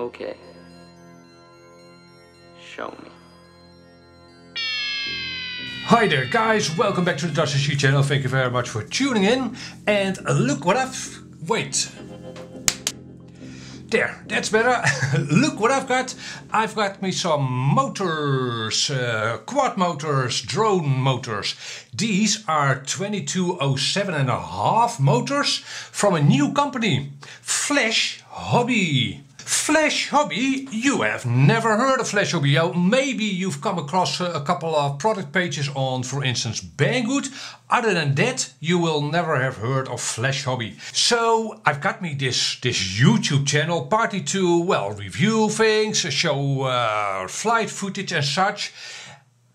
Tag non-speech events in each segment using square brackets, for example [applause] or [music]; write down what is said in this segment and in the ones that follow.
Okay. Show me. Hi there guys, welcome back to the DutchRC channel. Thank you very much for tuning in. And look what I've... wait. There, that's better. [laughs] look what I've got. I've got me some motors, uh, quad motors, drone motors. These are 2207 and a half motors from a new company, Flash Hobby. Flash Hobby, you have never heard of Flash Hobby. maybe you've come across a couple of product pages on, for instance, Banggood. Other than that, you will never have heard of Flash Hobby. So I've got me this, this YouTube channel, partly to, well, review things, show uh, flight footage and such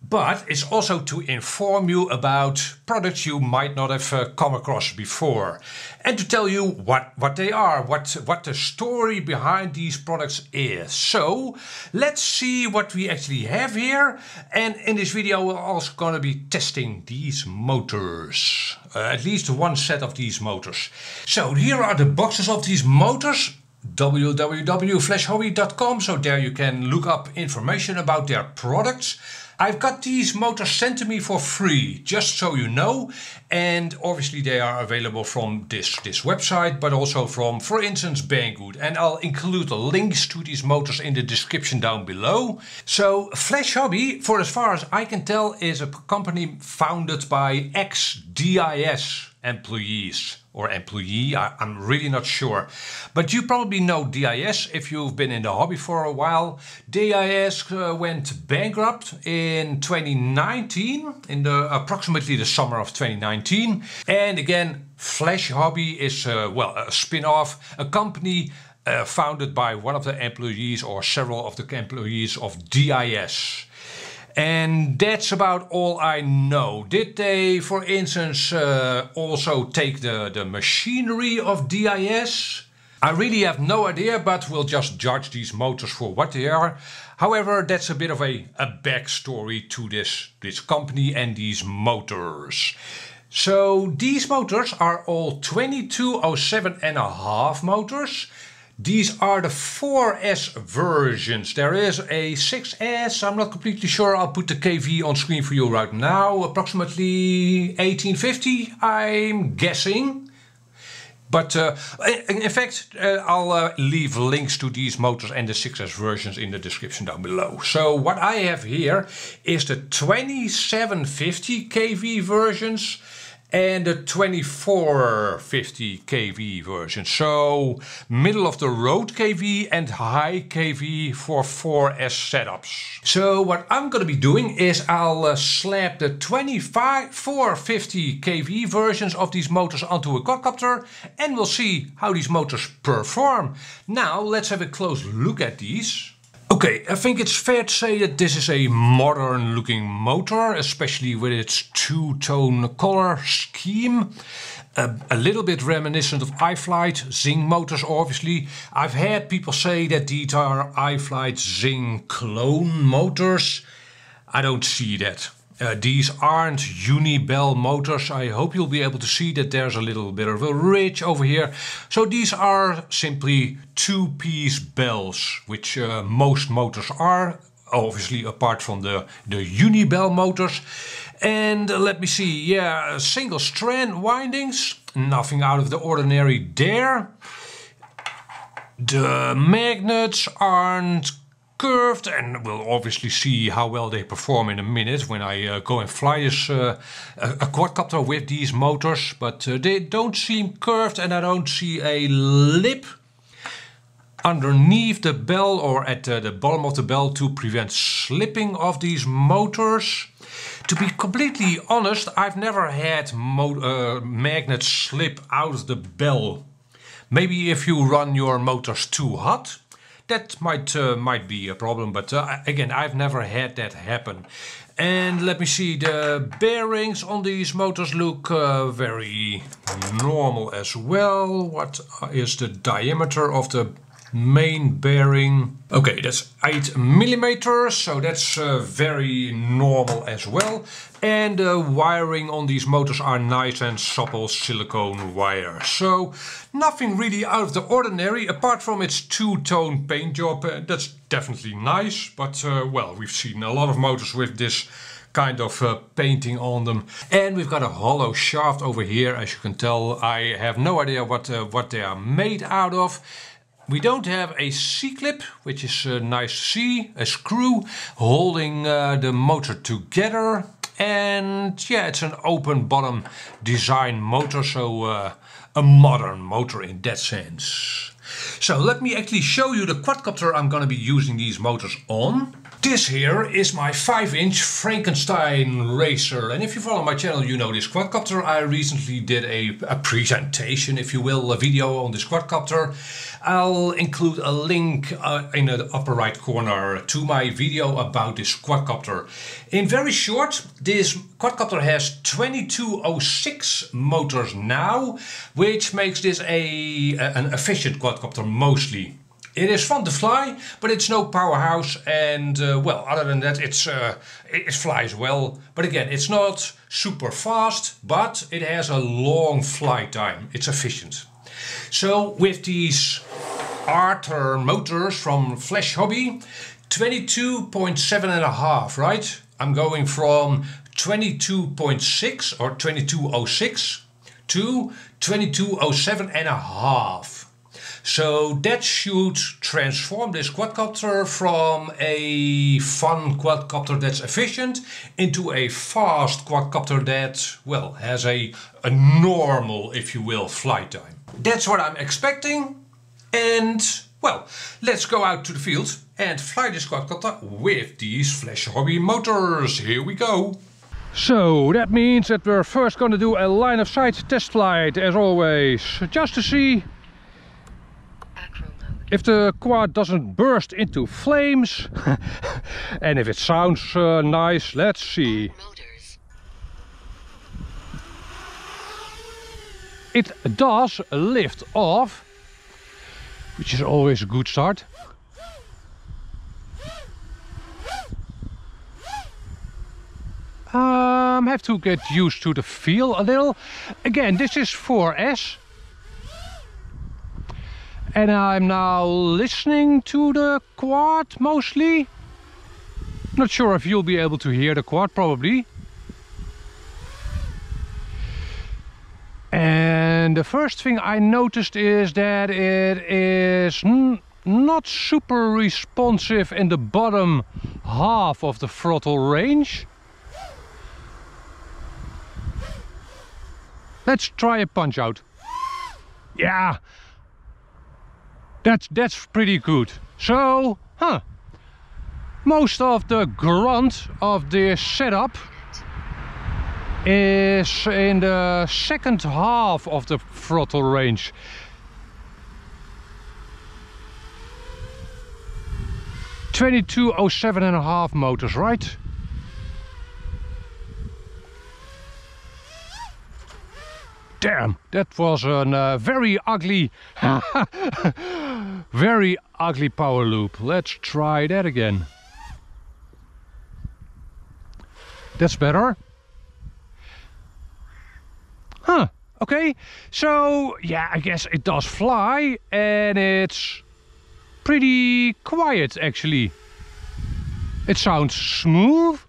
but it's also to inform you about products you might not have uh, come across before and to tell you what, what they are, what, what the story behind these products is. So let's see what we actually have here and in this video we're also going to be testing these motors, uh, at least one set of these motors. So here are the boxes of these motors www.flashhobby.com so there you can look up information about their products I've got these motors sent to me for free, just so you know. And obviously they are available from this, this website, but also from, for instance, Banggood. And I'll include the links to these motors in the description down below. So Flash Hobby, for as far as I can tell, is a company founded by ex-DYS employees or employee, I, am really not sure. But you probably know DYS if you've been in the hobby for a while. DYS uh, went bankrupt in 2019, in the approximately the summer of 2019. And again, Flash Hobby is, uh, well, a spin-off, a company uh, founded by one of the employees or several of the employees of DYS. And that's about all I know. Did they, for instance, uh, also take the, the machinery of DYS? I really have no idea, but we'll just judge these motors for what they are. However, that's a bit of a, a backstory to this, this company and these motors. So these motors are all 2207 and a half motors. These are the 4S versions. There is a 6S, I'm not completely sure. I'll put the KV on screen for you right now. Approximately 1850, I'm guessing. But uh, in fact, uh, I'll uh, leave links to these motors and the 6S versions in the description down below. So what I have here is the 2750 kV versions and the 2450 kV version. So middle of the road kV and high kV for 4S setups. So what I'm gonna be doing is I'll uh, slap the 2450 kV versions of these motors onto a quadcopter and we'll see how these motors perform. Now let's have a close look at these. Okay, I think it's fair to say that this is a modern looking motor, especially with its two-tone color scheme. A little bit reminiscent of iFlight, XING motors obviously. I've had people say that these are iFlight XING clone motors. I don't see that. Uh, these aren't Unibell motors. I hope you'll be able to see that there's a little bit of a ridge over here. So these are simply two-piece bells, which uh, most motors are, obviously apart from the, the Unibell motors. And uh, let me see, yeah, single strand windings, nothing out of the ordinary there. The magnets aren't curved and we'll obviously see how well they perform in a minute when I uh, go and fly this uh, a quadcopter with these motors but uh, they don't seem curved and I don't see a lip underneath the bell or at the bottom of the bell to prevent slipping of these motors. To be completely honest, I've never had uh, magnets slip out of the bell. Maybe if you run your motors too hot, that might uh, might be a problem, but uh, again, I've never had that happen. And let me see, the bearings on these motors look uh, very normal as well. What is the diameter of the main bearing. Okay, that's 8 millimeters, so that's uh, very normal as well. And the wiring on these motors are nice and supple silicone wire. So nothing really out of the ordinary, apart from its two-tone paint job. Uh, that's definitely nice, but uh, well, we've seen a lot of motors with this kind of uh, painting on them. And we've got a hollow shaft over here. As you can tell, I have no idea what, uh, what they are made out of. We don't have a C-clip, which is uh, nice see, a screw holding uh, the motor together. And yeah, it's an open bottom design motor, so uh, a modern motor in that sense. So let me actually show you the quadcopter I'm going to be using these motors on. This here is my 5 inch Frankenstein racer and if you follow my channel you know this quadcopter. I recently did a, a presentation if you will, a video on this quadcopter. I'll include a link uh, in the upper right corner to my video about this quadcopter. In very short, this quadcopter has 2206 motors now, which makes this a, an efficient quadcopter mostly. It is fun to fly, but it's no powerhouse. And uh, well, other than that, it's uh, it, flies well. But again, it's not super fast, but it has a long flight time. It's efficient. So with these Arthur motors from Flash Hobby, 22.7 and a half, right? I'm going from 22.6 or 2206 to 2207 and a half. So that should transform this quadcopter from a fun quadcopter that's efficient into a fast quadcopter that, well, has a, a normal, if you will, flight time. That's what I'm expecting. And, well, let's go out to the field and fly this quadcopter with these Flash Hobby motors. Here we go. So that means that we're first going to do a line of sight test flight as always, just to see if the quad doesn't burst into flames [laughs] and if it sounds uh, nice, let's see. It does lift off, which is always a good start. Um, have to get used to the feel a little. Again, this is 4S and I'm now listening to the quad mostly. Not sure if you'll be able to hear the quad, probably. And the first thing I noticed is that it is not super responsive in the bottom half of the throttle range. Let's try a punch out. Yeah, that's, that's pretty good. So, huh. Most of the grunt of this setup is in the second half of the throttle range. Twenty-two oh seven and a half motors, right? Damn, that was a uh, very ugly, [laughs] very ugly power loop. Let's try that again. That's better. Huh, okay. So, yeah, I guess it does fly and it's pretty quiet actually. It sounds smooth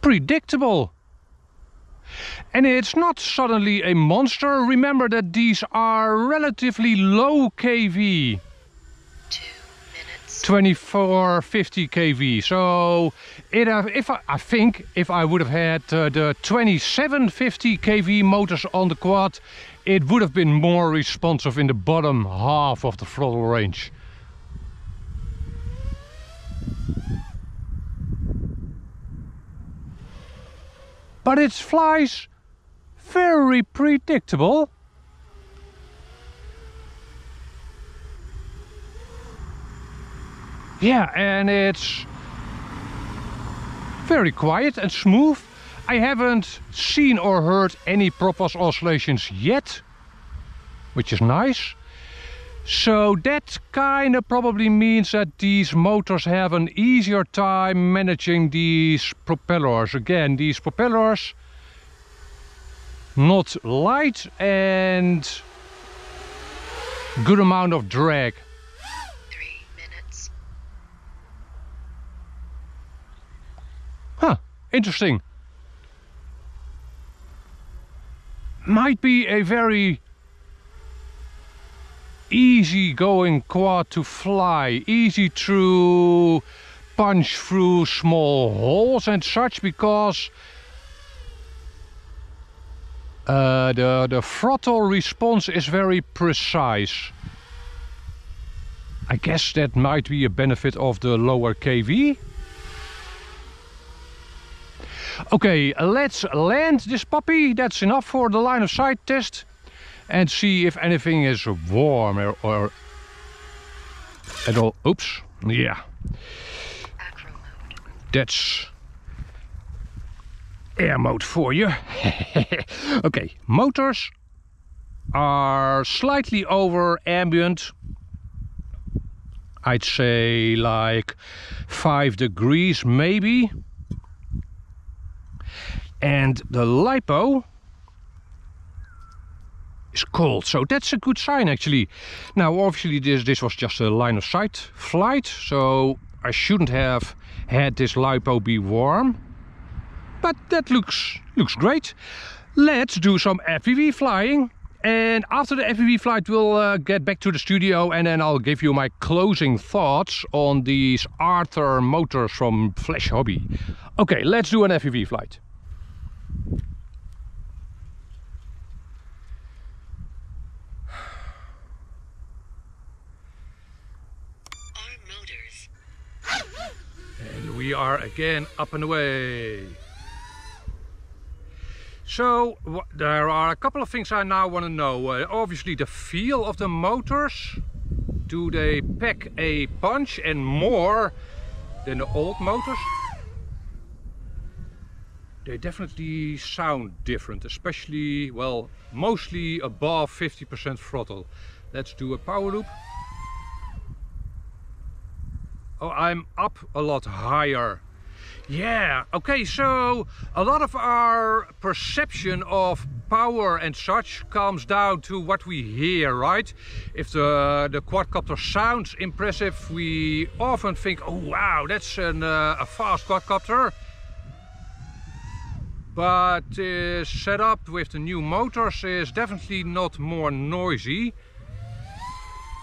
predictable. And it's not suddenly a monster. Remember that these are relatively low kV. 2450 kV. So it, uh, if I, I, think if I would have had uh, the 2750 kV motors on the quad, it would have been more responsive in the bottom half of the throttle range. But it flies very predictable. Yeah, and it's very quiet and smooth. I haven't seen or heard any Propwash oscillations yet, which is nice. So that kind of probably means that these motors have an easier time managing these propellers. Again, these propellers not light and good amount of drag. Three minutes. Huh, interesting. Might be a very easy going quad to fly, easy to punch through small holes and such because uh, the, the throttle response is very precise. I guess that might be a benefit of the lower KV. Okay, let's land this puppy. That's enough for the line of sight test and see if anything is warm or, or at all. Oops, yeah. That's air mode for you. [laughs] okay, motors are slightly over ambient. I'd say like five degrees maybe. And the LiPo is cold. So that's a good sign actually. Now obviously this, this was just a line of sight flight. So I shouldn't have had this LiPo be warm. But that looks, looks great. Let's do some FPV flying. And after the FPV flight, we'll uh, get back to the studio and then I'll give you my closing thoughts on these Arthur motors from Flash Hobby. Okay, let's do an FPV flight. Arm motors. And we are again up and away. So there are a couple of things I now want to know. Uh, obviously the feel of the motors. Do they pack a punch and more than the old motors? They definitely sound different, especially, well, mostly above 50% throttle. Let's do a power loop. Oh, I'm up a lot higher. Yeah, okay, so a lot of our perception of power and such comes down to what we hear, right? If the, the quadcopter sounds impressive, we often think, oh wow, that's an, uh, a fast quadcopter. But uh, set up with the new motors is definitely not more noisy.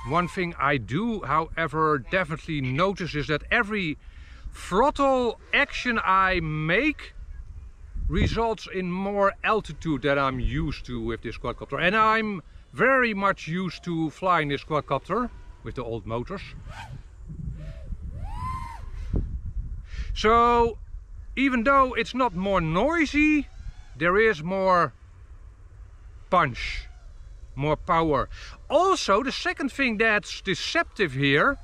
One thing I do, however, definitely notice is that every throttle action I make results in more altitude than I'm used to with this quadcopter. And I'm very much used to flying this quadcopter with the old motors. So even though it's not more noisy, there is more punch, more power. Also, the second thing that's deceptive here,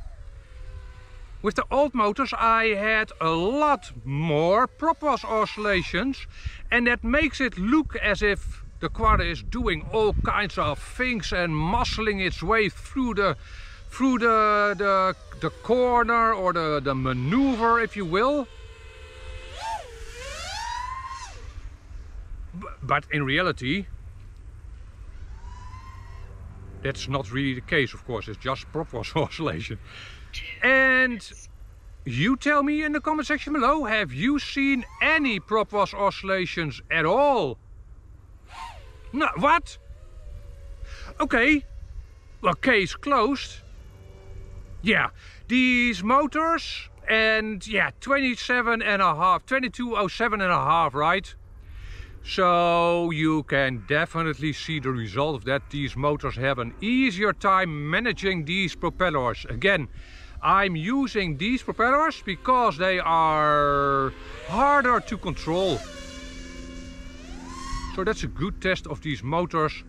with the old motors I had a lot more Propwash oscillations and that makes it look as if the quad is doing all kinds of things and muscling its way through the through the the, the corner or the, the maneuver if you will. But in reality, that's not really the case, of course. It's just Propwash [laughs] oscillation. And you tell me in the comment section below, have you seen any Propwash oscillations at all? No, what? Okay, well, case closed. Yeah, these motors and yeah, 27 and a half, 2207 and a half, right? So you can definitely see the result that. These motors have an easier time managing these propellers. Again, I'm using these propellers because they are harder to control. So that's a good test of these motors.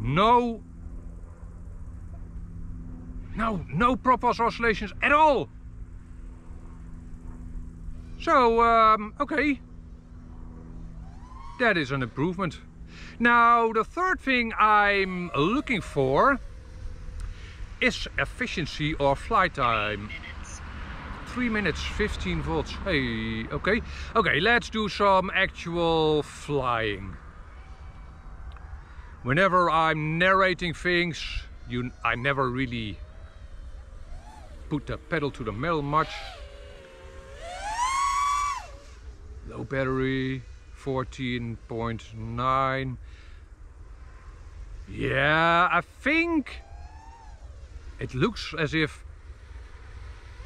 No, no, no Propwash oscillations at all. So, um, okay. That is an improvement. Now, the third thing I'm looking for is efficiency or flight time. 3 minutes 15 volts. Hey, okay. Okay, let's do some actual flying. Whenever I'm narrating things, you I never really put the pedal to the metal much. Low battery, 14.9. Yeah, I think it looks as if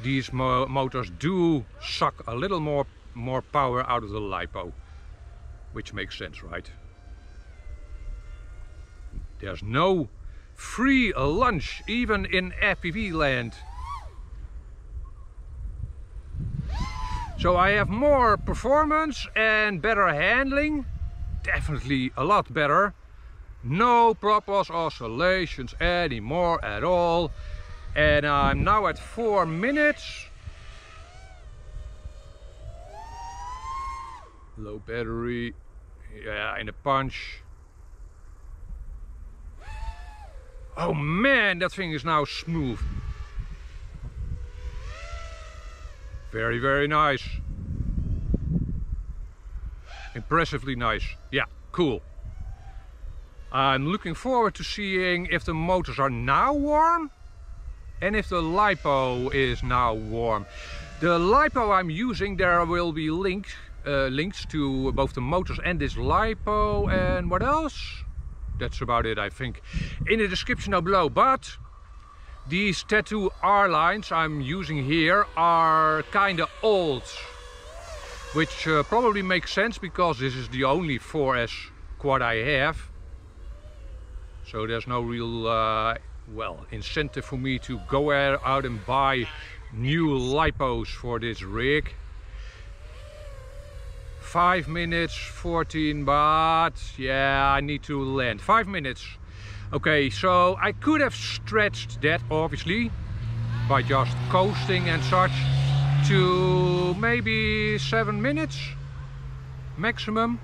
these mo motors do suck a little more more power out of the lipo, which makes sense, right? There's no free lunch even in FPV land. So I have more performance and better handling, definitely a lot better. No proper oscillations anymore at all. And I'm now at four minutes. Low battery, yeah, in a punch. Oh man, that thing is now smooth. Very, very nice. Impressively nice. Yeah, cool. I'm looking forward to seeing if the motors are now warm and if the lipo is now warm. The lipo I'm using, there will be links, uh, links to both the motors and this lipo and what else? That's about it I think. In the description down below. But these Tattu R lines I'm using here are kinda old. Which uh, probably makes sense because this is the only 4S quad I have. So there's no real, uh, well, incentive for me to go out and buy new lipos for this rig. 5 minutes 14 but yeah I need to land 5 minutes okay so I could have stretched that obviously by just coasting and such to maybe 7 minutes maximum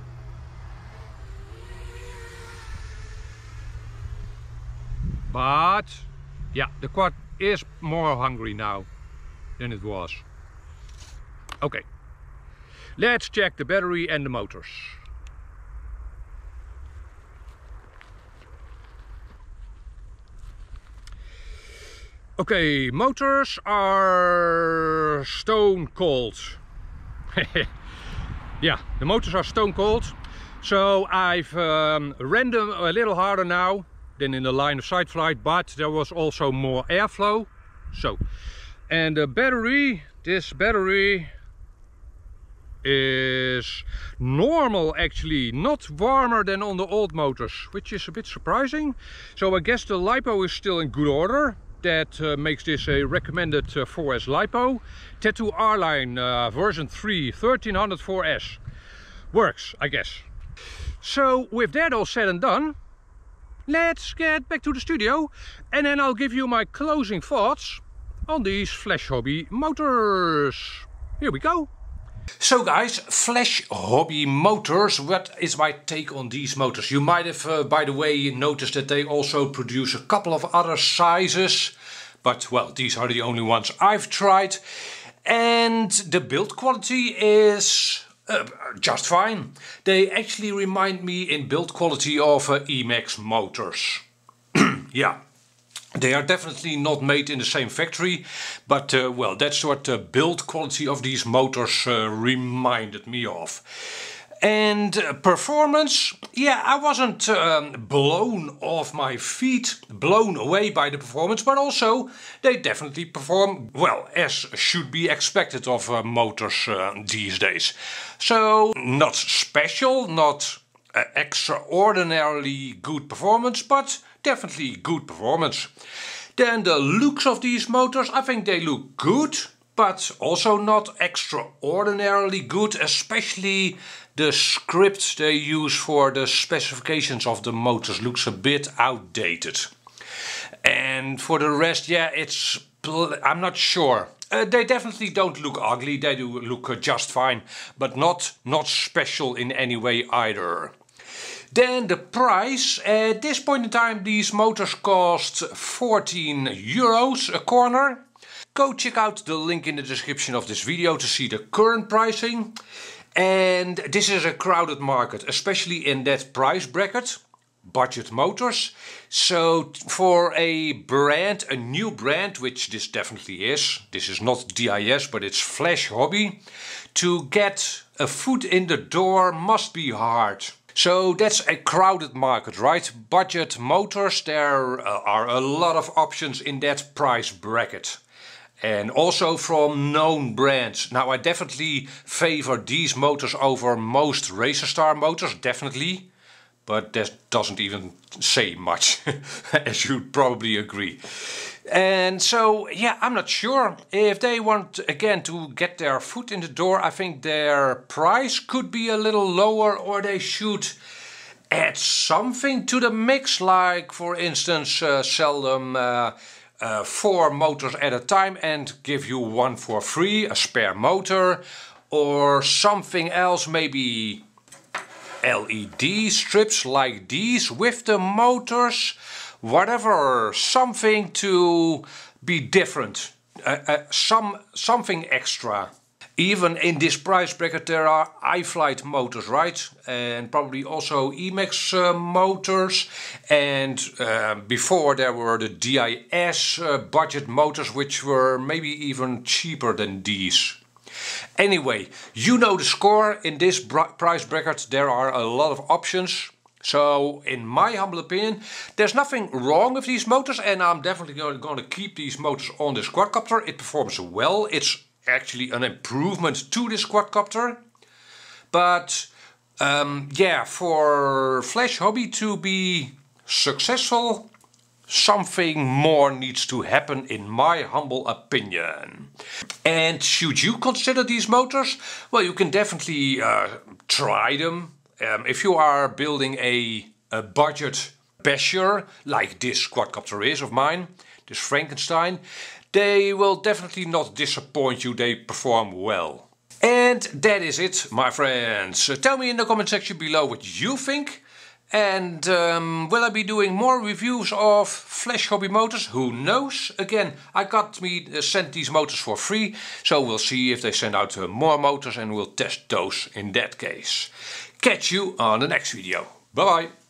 but yeah the quad is more hungry now than it was okay Let's check the battery and the motors. Okay, motors are stone cold. [laughs] yeah, the motors are stone cold. So I've um, ran them a little harder now than in the line of sight flight, but there was also more airflow. So, and the battery, this battery is normal actually, not warmer than on the old motors, which is a bit surprising. So I guess the LiPo is still in good order. That uh, makes this a recommended uh, 4S LiPo. Tattu R-Line uh, version 3 1304S. Works, I guess. So with that all said and done, let's get back to the studio and then I'll give you my closing thoughts on these Flash Hobby motors. Here we go. So guys, Flash Hobby Motors, what is my take on these motors? You might have, uh, by the way, noticed that they also produce a couple of other sizes. But well, these are the only ones I've tried. And the build quality is uh, just fine. They actually remind me in build quality of uh, Emax motors. [clears throat] yeah, they are definitely not made in the same factory, but uh, well, that's what the build quality of these motors uh, reminded me of. And uh, performance, yeah, I wasn't um, blown off my feet, blown away by the performance, but also they definitely perform well, as should be expected of uh, motors uh, these days. So, not special, not uh, extraordinarily good performance, but definitely good performance. Then the looks of these motors, I think they look good, but also not extraordinarily good, especially the script they use for the specifications of the motors looks a bit outdated. And for the rest, yeah, it's I'm not sure. uh, they definitely don't look ugly. They do look uh, just fine, but not not special in any way either. Then the price. At this point in time, these motors cost 14 euros a corner. Go check out the link in the description of this video to see the current pricing. And this is a crowded market, especially in that price bracket budget motors. So for a brand, a new brand, which this definitely is, this is not DYS, but it's Flash Hobby, to get a foot in the door must be hard. So that's a crowded market, right? Budget motors, there uh, are a lot of options in that price bracket. And also from known brands. Now I definitely favor these motors over most Racerstar motors, definitely but that doesn't even say much, [laughs] as you'd probably agree. And so, yeah, I'm not sure. If they want, again, to get their foot in the door, I think their price could be a little lower, or they should add something to the mix, like, for instance, uh, sell them uh, uh, four motors at a time and give you one for free, a spare motor, or something else, maybe LED strips like these with the motors, whatever, something to be different, uh, uh, some something extra. Even in this price bracket there are iFlight motors, right? And probably also Emax uh, motors. And uh, before there were the DYS uh, budget motors which were maybe even cheaper than these. Anyway, you know the score. In this price bracket there are a lot of options. So, in my humble opinion, there's nothing wrong with these motors and I'm definitely going to keep these motors on this quadcopter. It performs well. It's actually an improvement to this quadcopter. But, um, yeah, for Flash Hobby to be successful, something more needs to happen in my humble opinion. And should you consider these motors? Well, you can definitely uh, try them. Um, if you are building a, a budget basher, like this quadcopter is of mine, this Frankenstein, they will definitely not disappoint you, they perform well. And that is it, my friends. tell me in the comment section below what you think. And um, will I be doing more reviews of Flash Hobby motors? Who knows? Again, I got me uh, sent these motors for free, so we'll see if they send out uh, more motors and we'll test those in that case. Catch you on the next video. Bye bye.